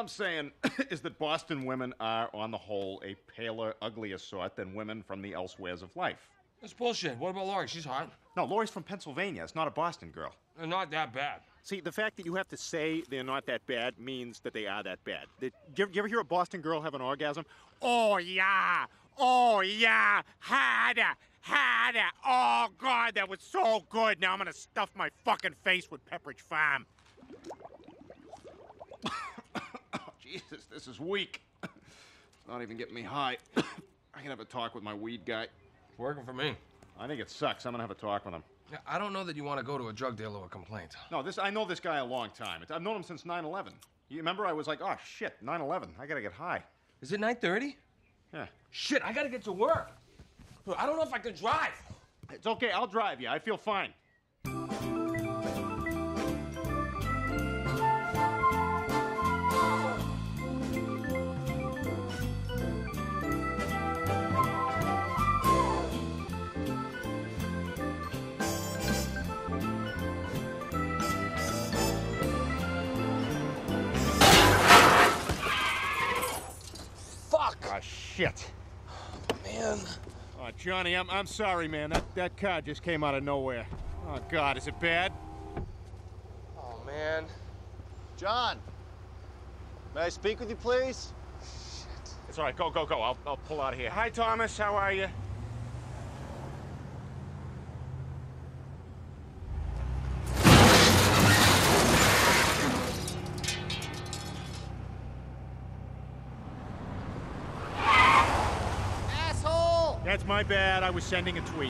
I'm saying is that Boston women are, on the whole, a paler, uglier sort than women from the elsewheres of life. That's bullshit. What about Laurie? She's hot. No, Laurie's from Pennsylvania. It's not a Boston girl. They're not that bad. See, the fact that you have to say they're not that bad means that they are that bad. They, you, ever, you ever hear a Boston girl have an orgasm? Oh, yeah. Oh, yeah. Harder. Harder. Oh, God, that was so good. Now I'm going to stuff my fucking face with Pepperidge Farm. Jesus, this is weak. It's not even getting me high. I can have a talk with my weed guy. It's working for me. I think it sucks. I'm gonna have a talk with him. Yeah, I don't know that you want to go to a drug dealer with a complaint. No, this I know this guy a long time. I've known him since 9/11. You remember? I was like, oh shit, 9/11. I gotta get high. Is it 9:30? Yeah. Shit, I gotta get to work. I don't know if I can drive. It's okay. I'll drive you. I feel fine. Fuck, shit. man. Oh, Johnny, I'm, I'm sorry, man. That, that car just came out of nowhere. Oh, God, is it bad? Oh man. John, may I speak with you, please? It's all right. Go, go, go. I'll, I'll pull out of here. Hi, Thomas. How are you? That's my bad. I was sending a tweet.